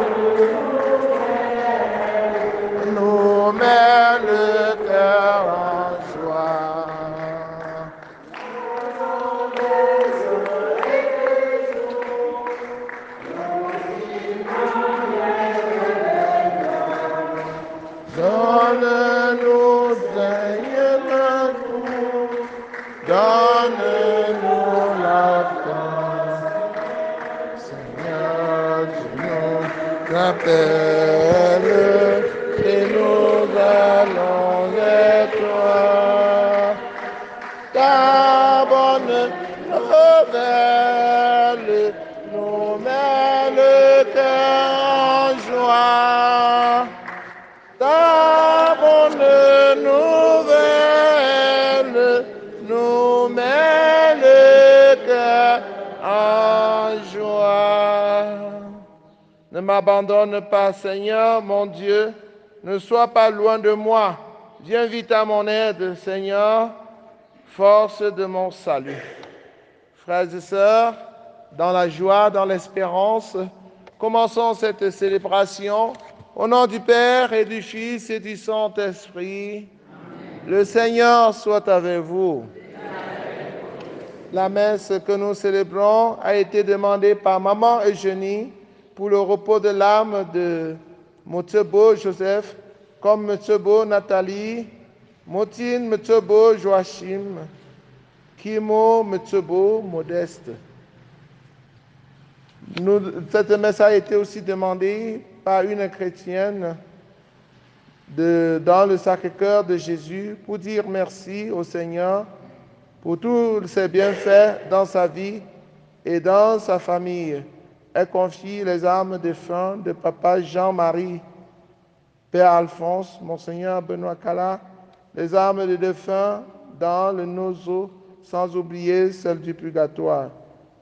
nous m'abandonne pas, Seigneur, mon Dieu. Ne sois pas loin de moi. Viens vite à mon aide, Seigneur, force de mon salut. Frères et sœurs, dans la joie, dans l'espérance, commençons cette célébration au nom du Père et du Fils et du Saint-Esprit. Le Seigneur soit avec vous. La messe que nous célébrons a été demandée par Maman Eugénie pour le repos de l'âme de Motsebo Joseph, comme Motsebo Nathalie, Motine Motsebo Joachim, Kimo Motsebo Modeste. Cette messe a été aussi demandée par une chrétienne dans le Sacré-Cœur de Jésus pour dire merci au Seigneur pour tous ses bienfaits dans sa vie et dans sa famille. Elle confie les âmes défunts de papa Jean-Marie, Père Alphonse, Monseigneur Benoît Cala, les âmes des défunts dans le nozo, sans oublier celles du purgatoire.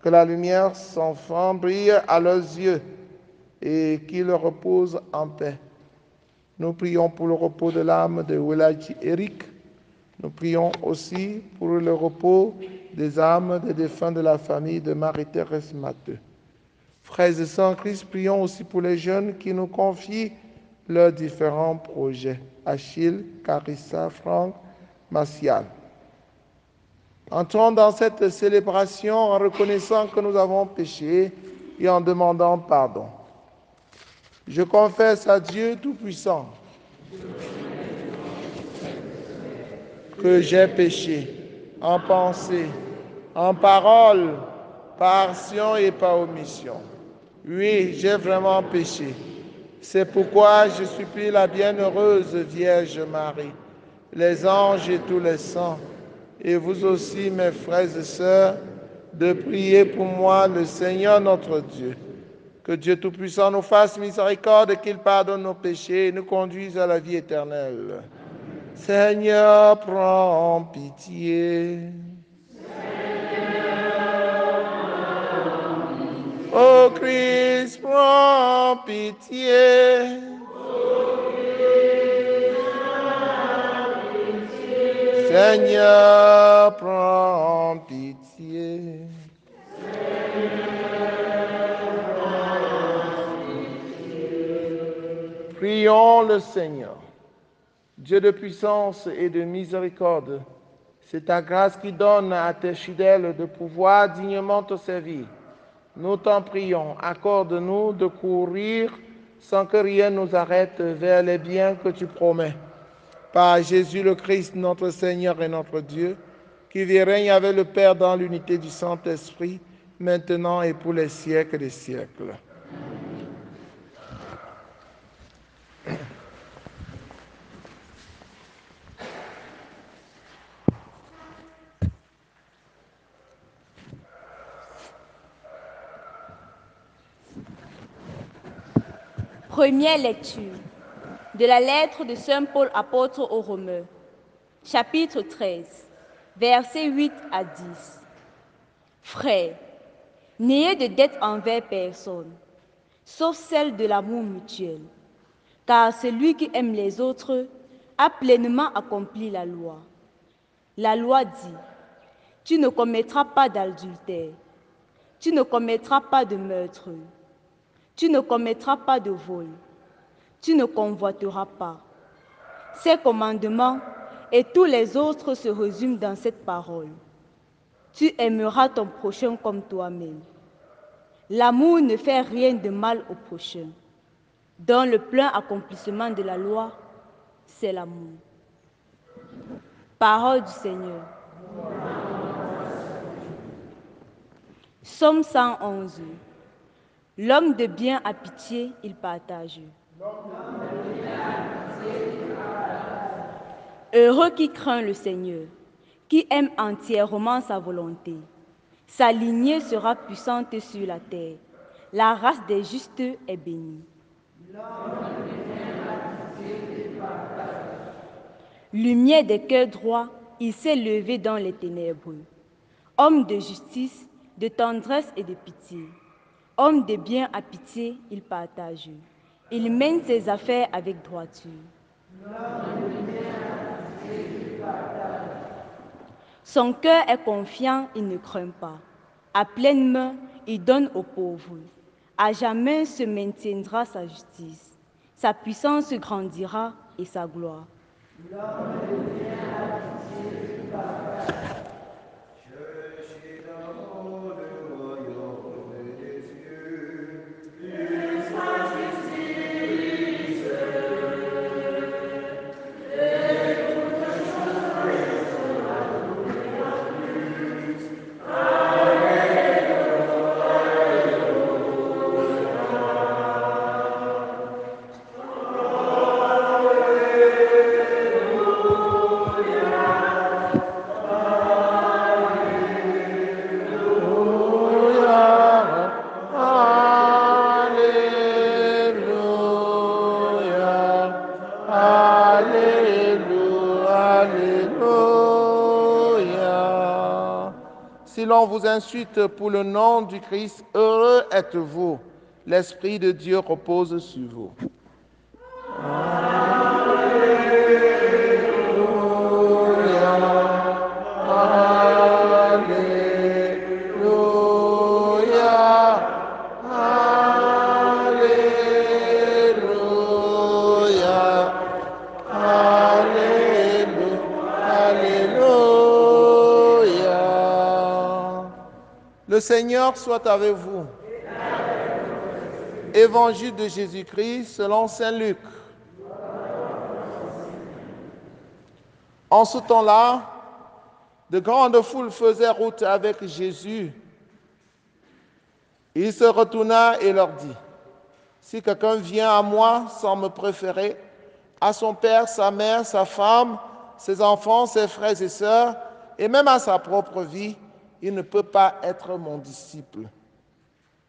Que la lumière sans fin brille à leurs yeux et qu'ils reposent en paix. Nous prions pour le repos de l'âme de Wilaji Eric. Nous prions aussi pour le repos des âmes des défunts de la famille de Marie-Thérèse Matteux. Frères et sœurs en Christ, prions aussi pour les jeunes qui nous confient leurs différents projets. Achille, Carissa, Franck, Martial. Entrons dans cette célébration en reconnaissant que nous avons péché et en demandant pardon. Je confesse à Dieu Tout-Puissant que j'ai péché en pensée, en parole, par action et par omission. Oui, j'ai vraiment péché. C'est pourquoi je supplie la bienheureuse Vierge Marie, les anges et tous les saints, et vous aussi, mes frères et sœurs, de prier pour moi le Seigneur notre Dieu. Que Dieu Tout-Puissant nous fasse miséricorde et qu'il pardonne nos péchés et nous conduise à la vie éternelle. Seigneur, prends pitié. Ô Christ, prends pitié. Seigneur, prends pitié. Prions le Seigneur. Dieu de puissance et de miséricorde, c'est ta grâce qui donne à tes fidèles de pouvoir dignement te servir. Nous t'en prions, accorde-nous de courir sans que rien nous arrête vers les biens que tu promets. Par Jésus le Christ, notre Seigneur et notre Dieu, qui vit règne avec le Père dans l'unité du Saint-Esprit, maintenant et pour les siècles des siècles. Première lecture de la lettre de Saint Paul apôtre aux Romains, chapitre 13, versets 8 à 10. Frères, n'ayez de dette envers personne, sauf celle de l'amour mutuel, car celui qui aime les autres a pleinement accompli la loi. La loi dit, tu ne commettras pas d'adultère, tu ne commettras pas de meurtre, Tu ne commettras pas de vol. Tu ne convoiteras pas. Ces commandements et tous les autres se résument dans cette parole. Tu aimeras ton prochain comme toi-même. L'amour ne fait rien de mal au prochain. Dans le plein accomplissement de la loi, c'est l'amour. Parole du Seigneur. Somme 111. L'homme de bien a pitié, il partage. Heureux qui craint le Seigneur, qui aime entièrement sa volonté. Sa lignée sera puissante sur la terre. La race des justes est bénie. Lumière des cœurs droits, il s'est levé dans les ténèbres. Homme de justice, de tendresse et de pitié. Homme de bien à pitié, il partage. Il mène ses affaires avec droiture. Son cœur est confiant, il ne craint pas. À pleine main, il donne aux pauvres. À jamais se maintiendra sa justice. Sa puissance grandira et sa gloire. Vous insulte pour le nom du Christ, heureux êtes-vous. L'Esprit de Dieu repose sur vous. Soit avec vous. Évangile de Jésus-Christ selon Saint Luc. En ce temps-là, de grandes foules faisaient route avec Jésus. Il se retourna et leur dit, si quelqu'un vient à moi sans me préférer, à son père, sa mère, sa femme, ses enfants, ses frères et sœurs, et même à sa propre vie, il ne peut pas être mon disciple.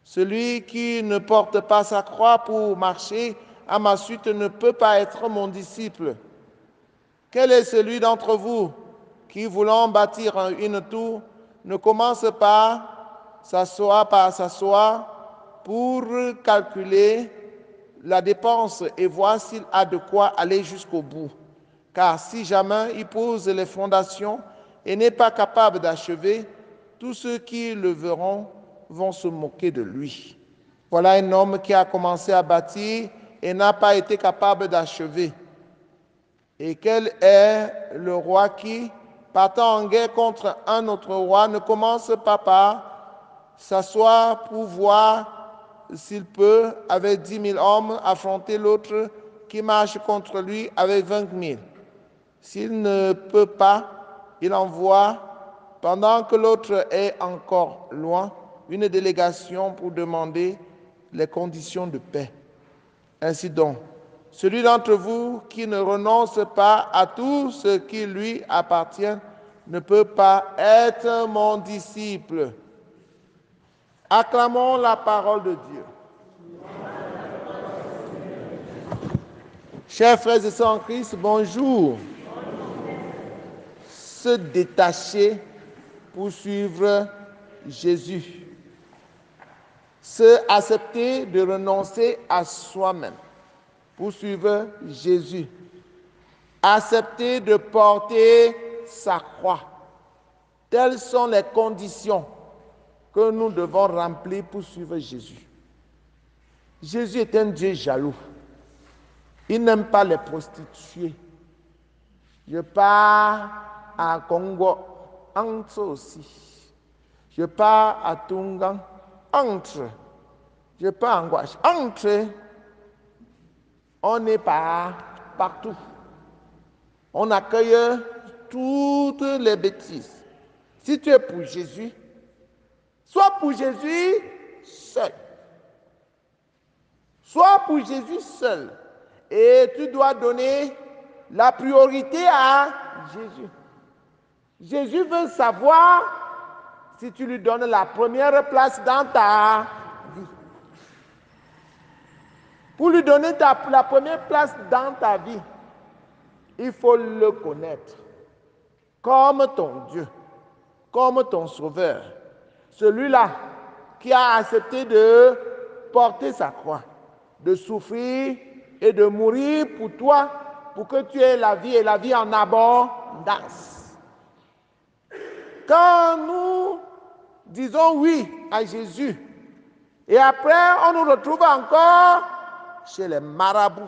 Celui qui ne porte pas sa croix pour marcher à ma suite ne peut pas être mon disciple. Quel est celui d'entre vous qui, voulant bâtir une tour, ne commence pas s'asseoir par s'asseoir pour calculer la dépense et voir s'il a de quoi aller jusqu'au bout? Car si jamais il pose les fondations et n'est pas capable d'achever, tous ceux qui le verront vont se moquer de lui. Voilà un homme qui a commencé à bâtir et n'a pas été capable d'achever. Et quel est le roi qui, partant en guerre contre un autre roi, ne commence pas par s'asseoir pour voir s'il peut, avec dix mille hommes, affronter l'autre qui marche contre lui avec vingt mille. S'il ne peut pas, il envoie pendant que l'autre est encore loin, une délégation pour demander les conditions de paix. Ainsi donc, celui d'entre vous qui ne renonce pas à tout ce qui lui appartient ne peut pas être mon disciple. Acclamons la parole de Dieu. Chers frères et sœurs en Christ, bonjour. Se détacher pour suivre Jésus. Se accepter de renoncer à soi-même pour suivre Jésus. Accepter de porter sa croix. Telles sont les conditions que nous devons remplir pour suivre Jésus. Jésus est un Dieu jaloux. Il n'aime pas les prostituées. Je pars à Congo, entre aussi. Je pars à Tungan, entre. Je pars en Gouache, entre. On n'est pas partout. On accueille toutes les bêtises. Si tu es pour Jésus, sois pour Jésus seul. Sois pour Jésus seul. Et tu dois donner la priorité à Jésus. Jésus veut savoir si tu lui donnes la première place dans ta vie. Pour lui donner la première place dans ta vie, il faut le connaître comme ton Dieu, comme ton Sauveur. Celui-là qui a accepté de porter sa croix, de souffrir et de mourir pour toi, pour que tu aies la vie et la vie en abondance. Quand nous disons oui à Jésus, et après on nous retrouve encore chez les marabouts.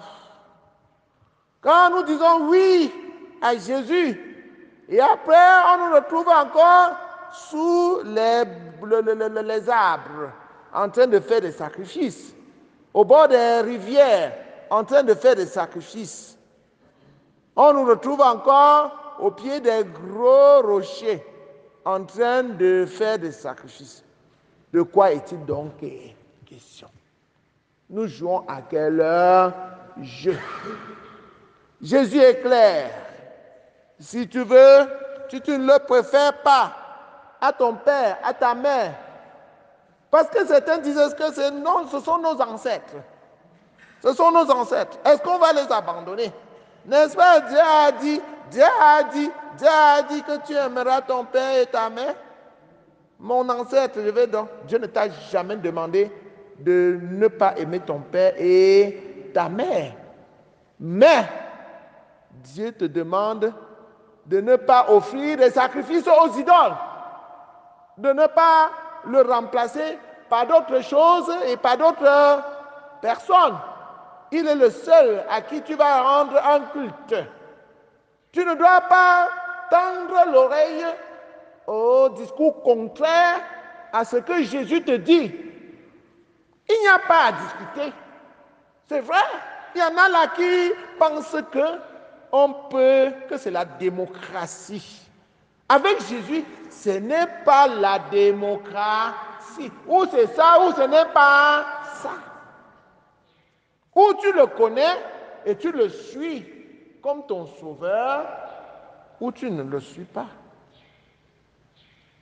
Quand nous disons oui à Jésus, et après on nous retrouve encore sous les, les arbres, en train de faire des sacrifices, au bord des rivières, en train de faire des sacrifices. On nous retrouve encore au pied des gros rochers, en train de faire des sacrifices. De quoi est-il donc question? Nous jouons à quel jeu Jésus est clair. Si tu veux, si tu ne le préfères pas à ton père, à ta mère, parce que certains disent que non, ce sont nos ancêtres. Ce sont nos ancêtres. Est-ce qu'on va les abandonner? N'est-ce pas? Dieu a dit, Dieu a dit, dit que tu aimeras ton père et ta mère. Mon ancêtre, je vais donc. Dieu ne t'a jamais demandé de ne pas aimer ton père et ta mère. Mais Dieu te demande de ne pas offrir des sacrifices aux idoles, de ne pas le remplacer par d'autres choses et par d'autres personnes. Il est le seul à qui tu vas rendre un culte. Tu ne dois pas tendre l'oreille au discours contraire à ce que Jésus te dit. Il n'y a pas à discuter. C'est vrai. Il y en a là qui pensent que on peut, que c'est la démocratie. Avec Jésus, ce n'est pas la démocratie. Ou c'est ça, ou ce n'est pas ça. Ou tu le connais et tu le suis comme ton sauveur, ou tu ne le suis pas.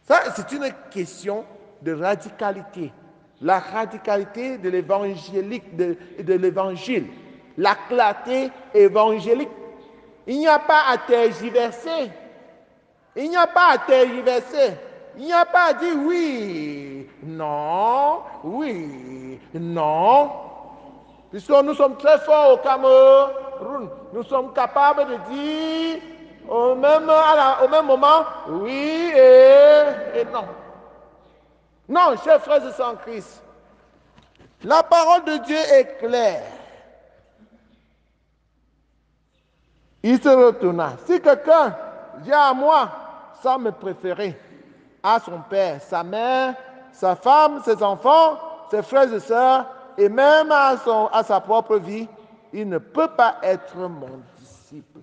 Ça, c'est une question de radicalité. La radicalité de l'évangélique, de, de l'évangile. La clarté évangélique. Il n'y a pas à tergiverser. Il n'y a pas à tergiverser. Il n'y a pas à dire oui, non, oui, non. Puisque nous sommes très forts au Cameroun, nous sommes capables de dire au même, au même moment oui et, non. Non, chers frères et sœurs en Christ, la parole de Dieu est claire. Il se retourna. Si quelqu'un vient à moi sans me préférer, à son père, sa mère, sa femme, ses enfants, ses frères et sœurs, et même à, son, à sa propre vie, il ne peut pas être mon disciple.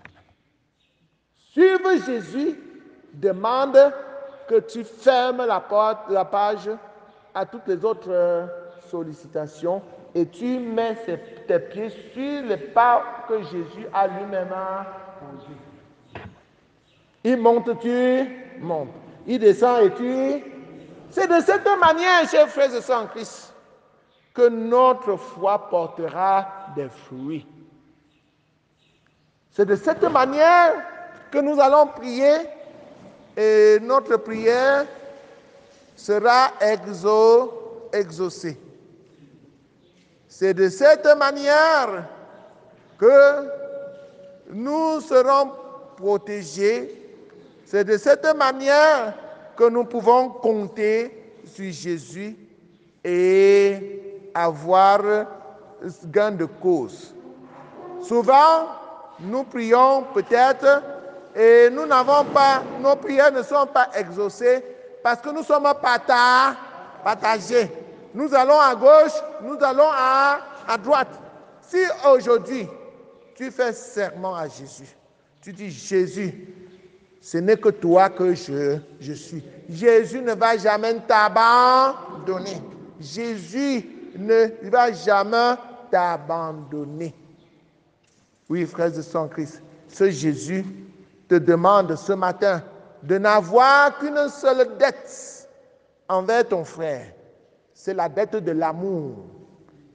Suivre Jésus demande que tu fermes la, porte, la page à toutes les autres sollicitations et tu mets tes pieds sur les pas que Jésus a lui-même posés. Il monte, tu montes. Il descend et tu. C'est de cette manière, chers frères et sœurs en Christ, que notre foi portera des fruits. C'est de cette manière que nous allons prier et notre prière sera exaucée. C'est de cette manière que nous serons protégés. C'est de cette manière que nous pouvons compter sur Jésus et avoir gain de cause. Souvent, nous prions peut-être et nous n'avons pas, nos prières ne sont pas exaucées parce que nous sommes partagés. Nous allons à gauche, nous allons à, à droite. Si aujourd'hui, tu fais serment à Jésus, tu dis Jésus, ce n'est que toi que je, je suis. Jésus ne va jamais t'abandonner. Jésus ne va jamais t'abandonner. Oui, frères de son Christ, ce Jésus te demande ce matin de n'avoir qu'une seule dette envers ton frère. C'est la dette de l'amour.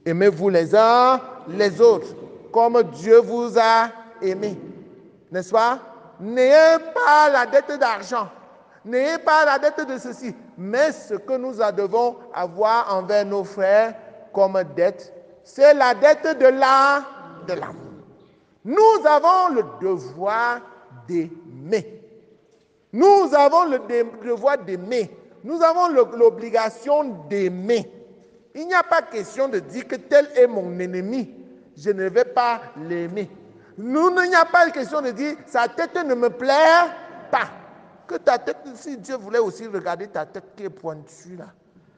Aimez-vous les uns les autres comme Dieu vous a aimé. N'est-ce pas? N'ayez pas la dette d'argent. N'ayez pas la dette de ceci. Mais ce que nous devons avoir envers nos frères comme dette, c'est la dette de la de l'amour. Nous avons le devoir d'aimer. Nous avons le devoir d'aimer. Nous avons l'obligation d'aimer. Il n'y a pas question de dire que tel est mon ennemi. Je ne vais pas l'aimer. Nous, il n'y a pas question de dire sa tête ne me plaît pas. Que ta tête, si Dieu voulait aussi regarder ta tête qui est pointue là,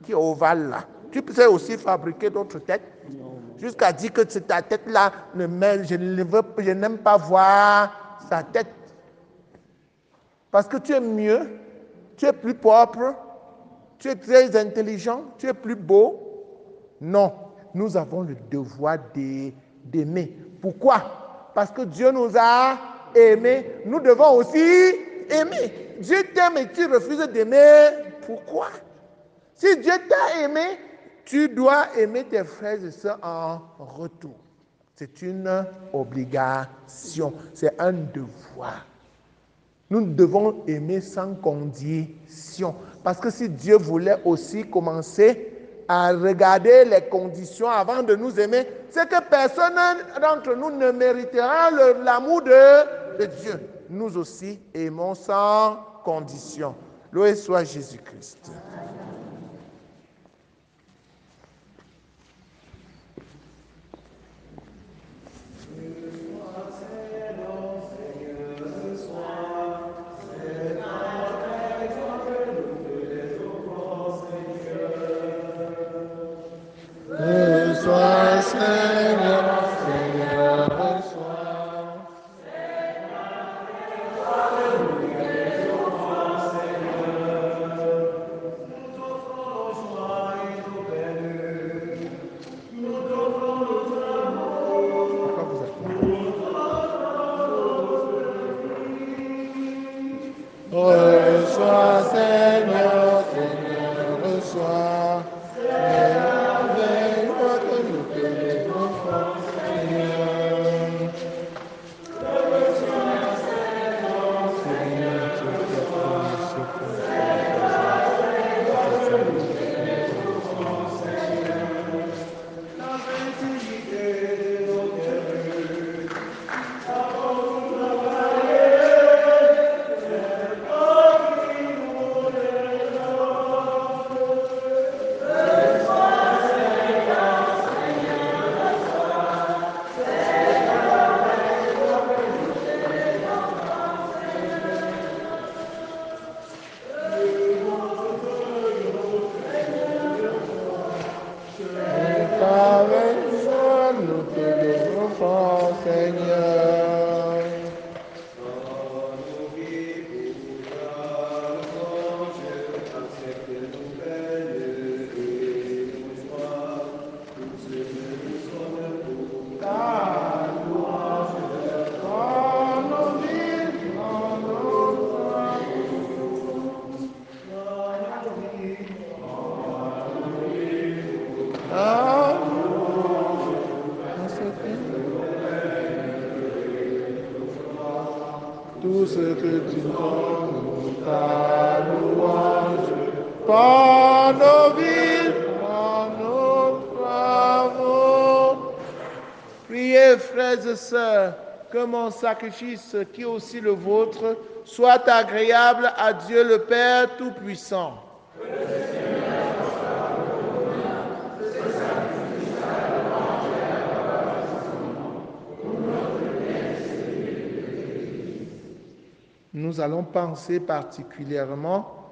qui est ovale là, tu peux aussi fabriquer d'autres têtes jusqu'à dire que ta tête là, ne je ne veux, je n'aime pas voir sa tête. Parce que tu es mieux, tu es plus propre, tu es très intelligent, tu es plus beau. Non, nous avons le devoir d'aimer. Pourquoi? Parce que Dieu nous a aimés. Nous devons aussi aimer. Dieu t'aime et tu refuses d'aimer. Pourquoi? Si Dieu t'a aimé, tu dois aimer tes frères et sœurs en retour. C'est une obligation, c'est un devoir. Nous devons aimer sans condition. Parce que si Dieu voulait aussi commencer à regarder les conditions avant de nous aimer, c'est que personne d'entre nous ne méritera l'amour de, de, Dieu. Nous aussi aimons sans condition. Loué soit Jésus-Christ. Amen. sacrifice qui est aussi le vôtre soit agréable à Dieu le Père Tout-Puissant. Nous allons penser particulièrement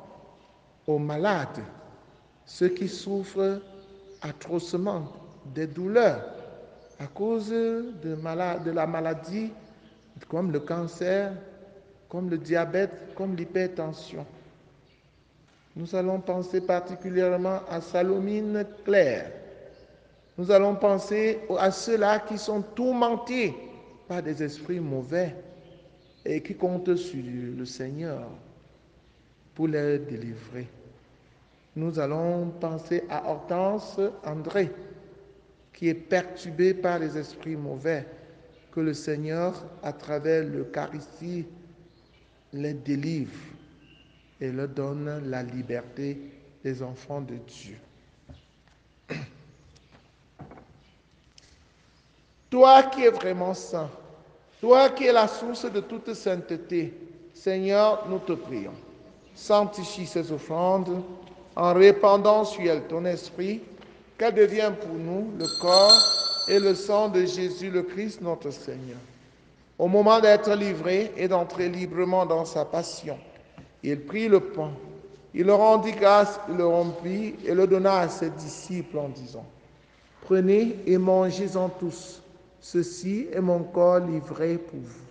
aux malades, ceux qui souffrent atrocement des douleurs à cause de, de la maladie comme le cancer, comme le diabète, comme l'hypertension. Nous allons penser particulièrement à Salomine Claire. Nous allons penser à ceux-là qui sont tourmentés par des esprits mauvais et qui comptent sur le Seigneur pour les délivrer. Nous allons penser à Hortense André, qui est perturbé par les esprits mauvais, que le Seigneur, à travers l'Eucharistie, les délivre et leur donne la liberté des enfants de Dieu. Toi qui es vraiment saint, toi qui es la source de toute sainteté, Seigneur, nous te prions. Sanctifie ces offrandes en répandant sur elles ton esprit, qu'elle devienne pour nous le corps et le sang de Jésus le Christ notre Seigneur. Au moment d'être livré et d'entrer librement dans sa passion, il prit le pain, il le rendit grâce, il le rompit et le donna à ses disciples en disant, Prenez et mangez-en tous, ceci est mon corps livré pour vous.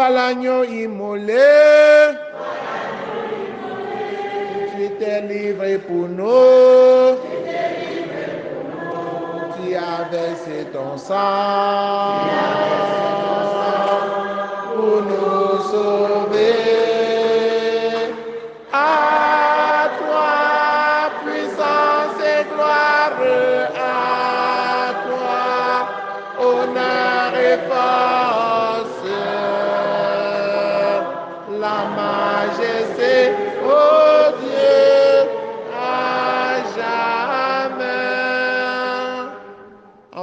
Toi l'agneau immolé, tu t'es livré pour nous, tu as versé ton sang pour nous sauver.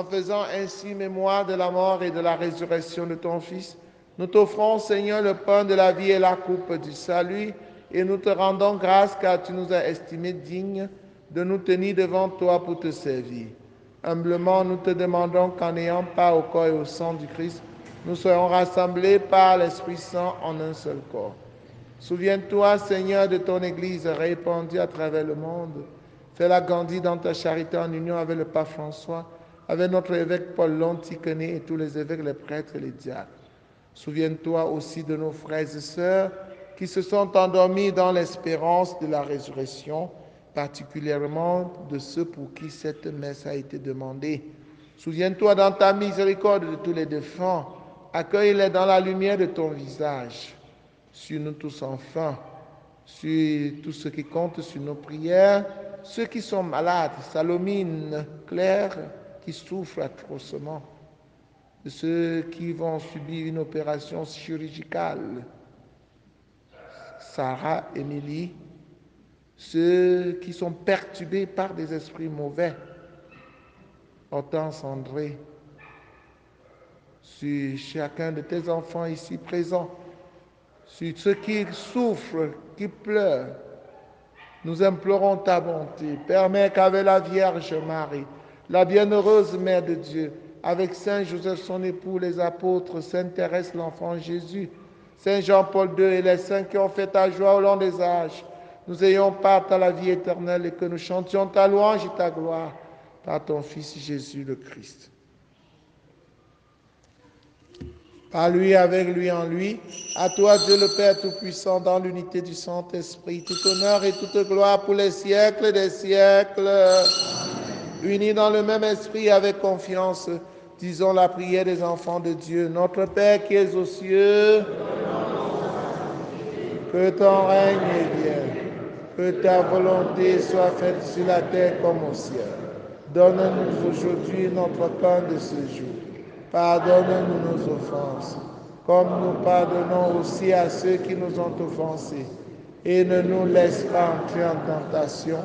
Faisant ainsi mémoire de la mort et de la résurrection de ton Fils, nous t'offrons, Seigneur, le pain de la vie et la coupe du salut, et nous te rendons grâce car tu nous as estimés dignes de nous tenir devant toi pour te servir. Humblement, nous te demandons qu'en ayant part au corps et au sang du Christ, nous soyons rassemblés par l'Esprit Saint en un seul corps. Souviens-toi, Seigneur, de ton Église répandue à travers le monde. Fais-la grandir dans ta charité en union avec le pape François, avec notre évêque Paul Lonticoné et tous les évêques, les prêtres et les diacres. Souviens-toi aussi de nos frères et sœurs qui se sont endormis dans l'espérance de la résurrection, particulièrement de ceux pour qui cette messe a été demandée. Souviens-toi dans ta miséricorde de tous les défunts, accueille-les dans la lumière de ton visage. Sur nous tous enfin, sur tous ceux qui comptent sur nos prières, ceux qui sont malades, Salomine, Claire, qui souffrent atrocement, ceux qui vont subir une opération chirurgicale, Sarah, Émilie, ceux qui sont perturbés par des esprits mauvais, Hortense, André, sur chacun de tes enfants ici présents, sur ceux qui souffrent, qui pleurent. Nous implorons ta bonté. Permets qu'avec la Vierge Marie, la bienheureuse Mère de Dieu, avec Saint Joseph son époux, les apôtres, Sainte Thérèse l'enfant Jésus, Saint Jean-Paul II et les saints qui ont fait ta joie au long des âges, nous ayons part à la vie éternelle et que nous chantions ta louange et ta gloire par ton Fils Jésus le Christ. Par lui, avec lui, en lui, à toi Dieu le Père Tout-Puissant, dans l'unité du Saint-Esprit, tout honneur et toute gloire pour les siècles des siècles. Unis dans le même esprit avec confiance, disons la prière des enfants de Dieu. Notre Père qui es aux cieux, que ton règne vienne, que ta volonté soit faite sur la terre comme au ciel. Donne-nous aujourd'hui notre pain de ce jour. Pardonne-nous nos offenses, comme nous pardonnons aussi à ceux qui nous ont offensés. Et ne nous laisse pas entrer en tentation,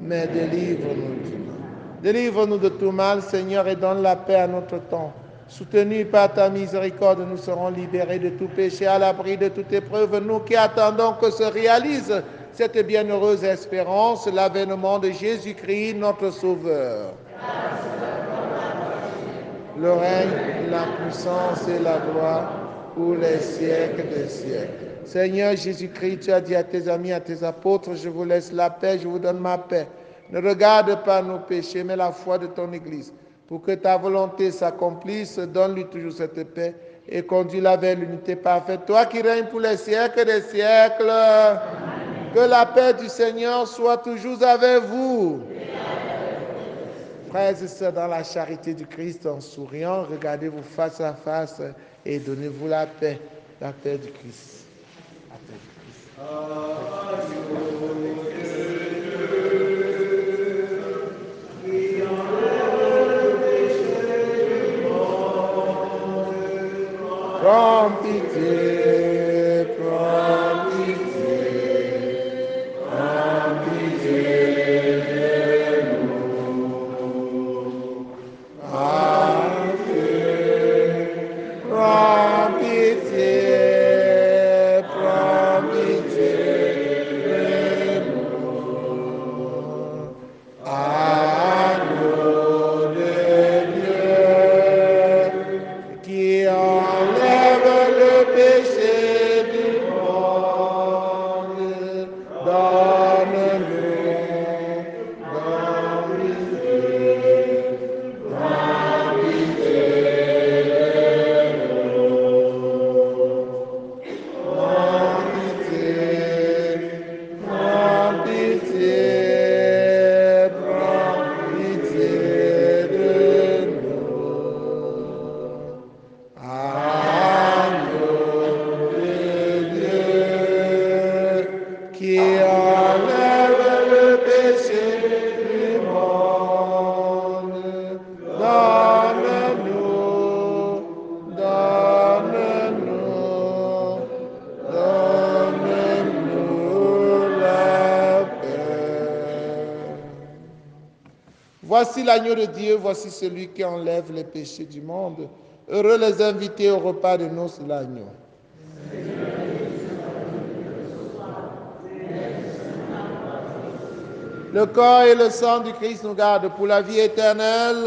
mais délivre-nous du mal. Délivre-nous de tout mal, Seigneur, et donne la paix à notre temps. Soutenus par ta miséricorde, nous serons libérés de tout péché, à l'abri de toute épreuve, nous qui attendons que se réalise cette bienheureuse espérance, l'avènement de Jésus-Christ, notre Sauveur. Le règne, la puissance et la gloire pour les siècles des siècles. Seigneur Jésus-Christ, tu as dit à tes amis, à tes apôtres, je vous laisse la paix, je vous donne ma paix. Ne regarde pas nos péchés, mais la foi de ton Église. Pour que ta volonté s'accomplisse, donne-lui toujours cette paix et conduis-la vers l'unité parfaite. Toi qui règnes pour les siècles des siècles, que la paix du Seigneur soit toujours avec vous. Frères et sœurs, dans la charité du Christ, en souriant, regardez-vous face à face et donnez-vous la paix, la paix du Christ. La paix du Christ. Prends pitié, Voici l'agneau de Dieu, voici celui qui enlève les péchés du monde. Heureux les invités au repas de de l'agneau. Le corps et le sang du Christ nous gardent pour la vie éternelle.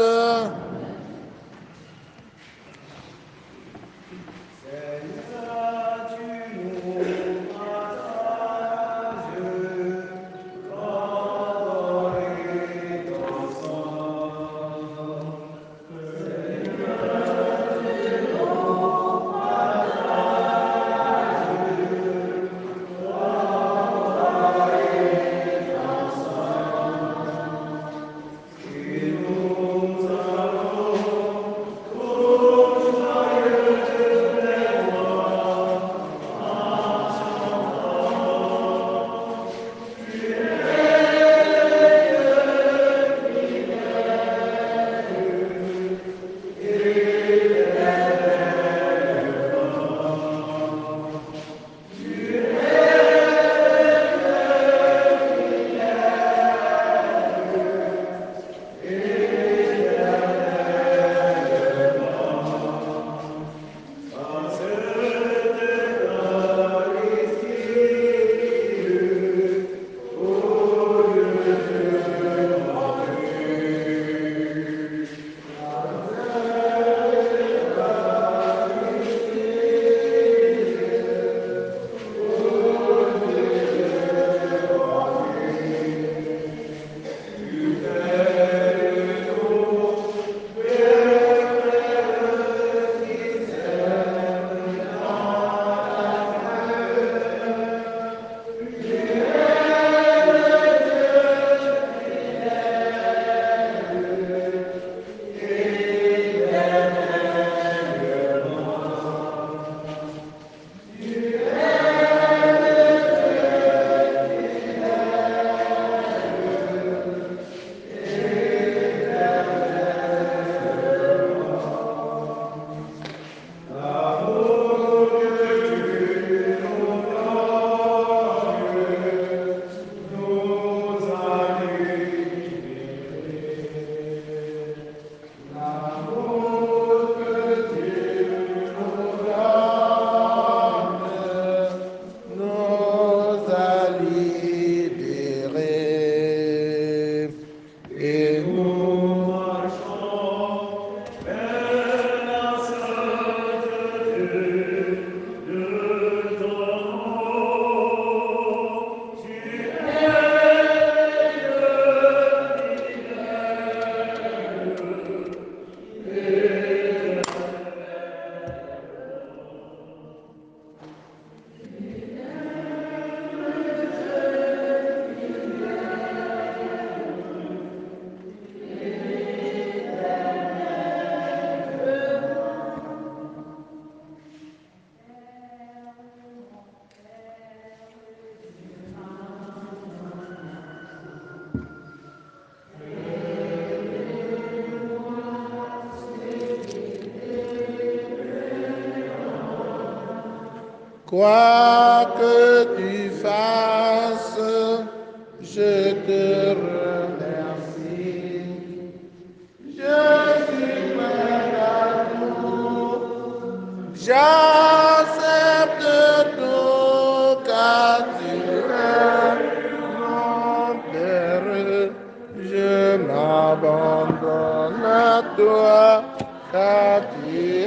Toi car tu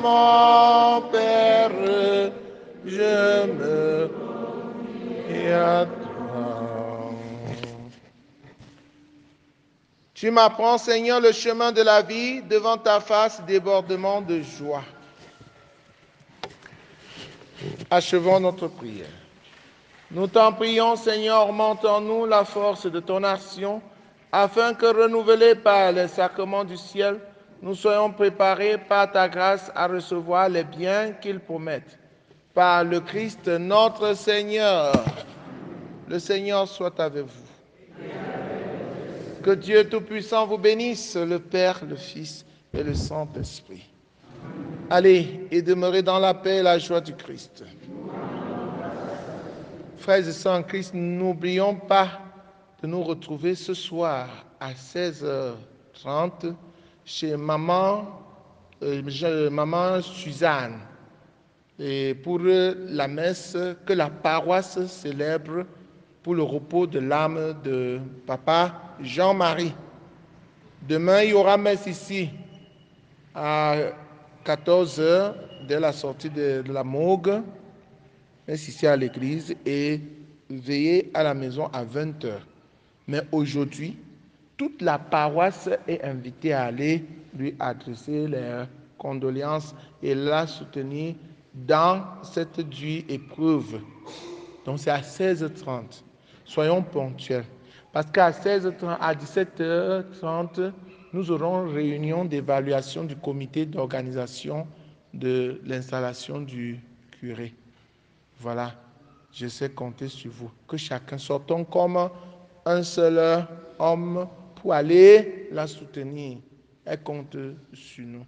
mon Père. Je me fie à toi. Tu m'apprends, Seigneur, le chemin de la vie, devant ta face, débordement de joie. Achevons notre prière. Nous t'en prions, Seigneur, en nous la force de ton action, afin que, renouvelés par les sacrements du ciel, nous soyons préparés par ta grâce à recevoir les biens qu'ils promettent. Par le Christ notre Seigneur. Le Seigneur soit avec vous. Que Dieu Tout-Puissant vous bénisse, le Père, le Fils et le Saint-Esprit. Allez et demeurez dans la paix et la joie du Christ. Frères et sœurs en Christ, n'oublions pas de nous retrouver ce soir à 16h30 chez maman, euh, maman Suzanne et pour la messe que la paroisse célèbre pour le repos de l'âme de papa Jean-Marie. Demain, il y aura messe ici à 14h dès la sortie de, de la morgue, messe ici à l'église et veillez à la maison à 20h. Mais aujourd'hui, toute la paroisse est invitée à aller lui adresser les condoléances et la soutenir dans cette dure épreuve. Donc c'est à 16h30. Soyons ponctuels. Parce qu'à 16h30, à 17h30, nous aurons réunion d'évaluation du comité d'organisation de l'installation du curé. Voilà, je sais compter sur vous. Que chacun sortons comme un seul homme pour aller la soutenir. Elle compte sur nous.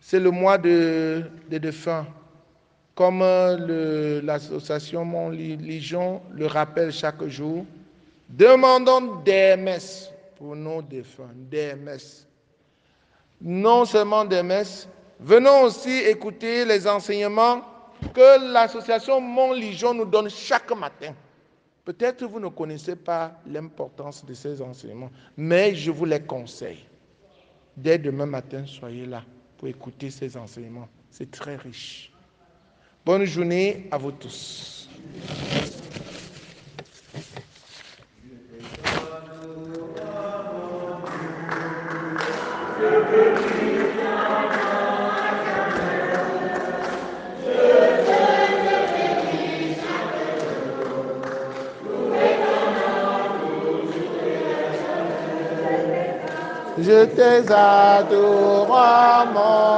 C'est le mois de- des défunts. Comme l'association Mon Li- Légion le rappelle chaque jour, demandons des messes pour nos défunts, des messes. Non seulement des messes, venons aussi écouter les enseignements que l'association Mon Légion nous donne chaque matin. Peut-être vous ne connaissez pas l'importance de ces enseignements, mais je vous les conseille. Dès demain matin, soyez là pour écouter ces enseignements. C'est très riche. Bonne journée à vous tous. Je t'adore, roi mon,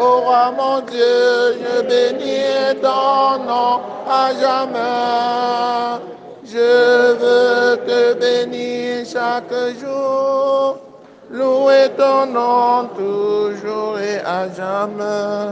ô roi mon Dieu, je bénis ton nom à jamais. Je veux te bénir chaque jour, louer ton nom toujours et à jamais.